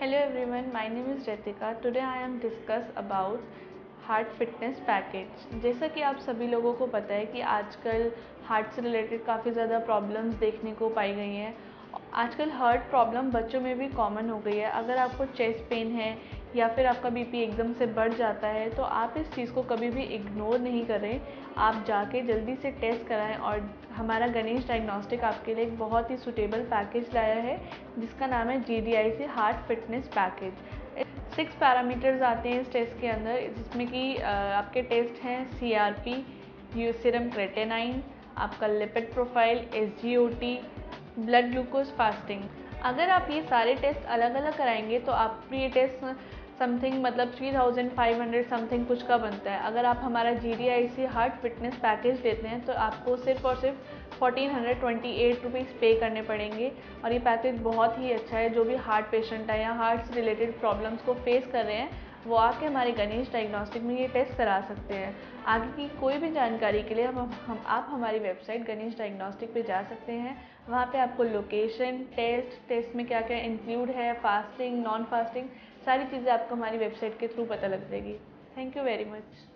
Hello everyone, my name is Ritika. Today I am discuss about heart fitness package जैसा कि आप सभी लोगों को पता है कि आजकल हार्ट से रिलेटेड काफ़ी ज़्यादा प्रॉब्लम्स देखने को पाई गई हैं। आजकल हार्ट प्रॉब्लम बच्चों में भी कॉमन हो गई है। अगर आपको चेस्ट पेन है या फिर आपका बीपी एकदम से बढ़ जाता है तो आप इस चीज़ को कभी भी इग्नोर नहीं करें। आप जाके जल्दी से टेस्ट कराएँ और हमारा गणेश डायग्नोस्टिक आपके लिए एक बहुत ही सुटेबल पैकेज लाया है, जिसका नाम है G D I C heart fitness package six parameters आते हैं इस टेस्ट के अंदर, जिसमें कि आपके टेस्ट हैं C R P U serum creatinine आपका lipid profile S G O T blood glucose fasting अगर आप ये सारे टेस्ट अलग अलग कराएँगे तो आप ये टेस्ट समथिंग मतलब 3500 समथिंग कुछ का बनता है। अगर आप हमारा G D I C heart fitness package लेते हैं तो आपको सिर्फ़ और सिर्फ़ fourteen hundred twenty eight rupees पे करने पड़ेंगे। और ये पैकेज बहुत ही अच्छा है, जो भी हार्ट पेशेंट है या हार्ट से रिलेटेड प्रॉब्लम्स को फेस कर रहे हैं वो आके हमारे गणेश डायग्नोस्टिक में ये टेस्ट करा सकते हैं। आगे की कोई भी जानकारी के लिए हम, हम आप हमारी वेबसाइट गणेश डायग्नोस्टिक पे जा सकते हैं। वहाँ पे आपको लोकेशन टेस्ट टेस्ट में क्या क्या इंक्लूड है फास्टिंग नॉन फास्टिंग सारी चीज़ें आपको हमारी वेबसाइट के थ्रू पता लग जाएगी। Thank you very much